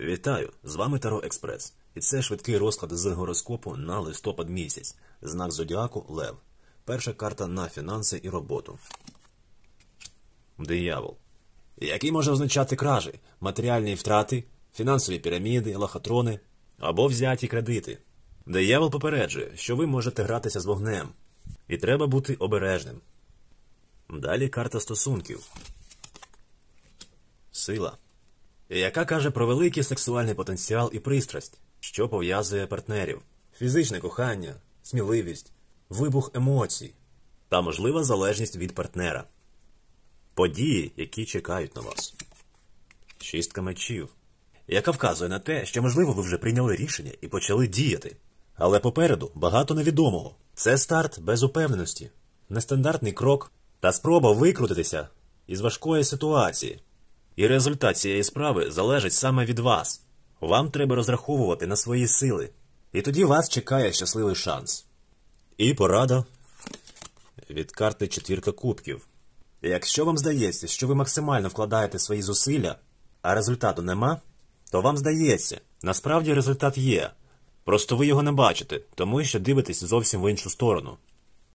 Вітаю! З вами Таро Експрес. І це швидкий розклад з гороскопу на листопад місяць. Знак зодіаку Лев. Перша карта на фінанси і роботу. Диявол. Який може означати кражі, матеріальні втрати, фінансові піраміди, лохотрони або взяті кредити. Диявол попереджує, що ви можете гратися з вогнем, і треба бути обережним. Далі карта стосунків. Сила. Яка каже про великий сексуальний потенціал і пристрасть, що пов'язує партнерів, фізичне кохання, сміливість, вибух емоцій та можлива залежність від партнера. Події, які чекають на вас. Шістка мечів. Яка вказує на те, що, можливо, ви вже прийняли рішення і почали діяти. Але попереду багато невідомого. Це старт без упевненості, нестандартний крок та спроба викрутитися із важкої ситуації. І результат цієї справи залежить саме від вас. Вам треба розраховувати на свої сили. І тоді вас чекає щасливий шанс. І порада від карти четвірка кубків. Якщо вам здається, що ви максимально вкладаєте свої зусилля, а результату нема, то вам здається, насправді результат є. Просто ви його не бачите, тому що дивитесь зовсім в іншу сторону.